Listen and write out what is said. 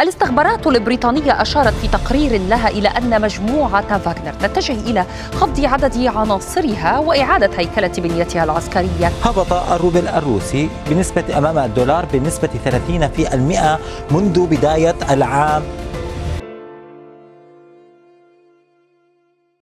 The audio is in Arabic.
الاستخبارات البريطانية أشارت في تقرير لها إلى أن مجموعة فاغنر تتجه إلى خفض عدد عناصرها وإعادة هيكلة بنيتها العسكرية. هبط الروبل الروسي بنسبة أمام الدولار بنسبة 30% منذ بداية العام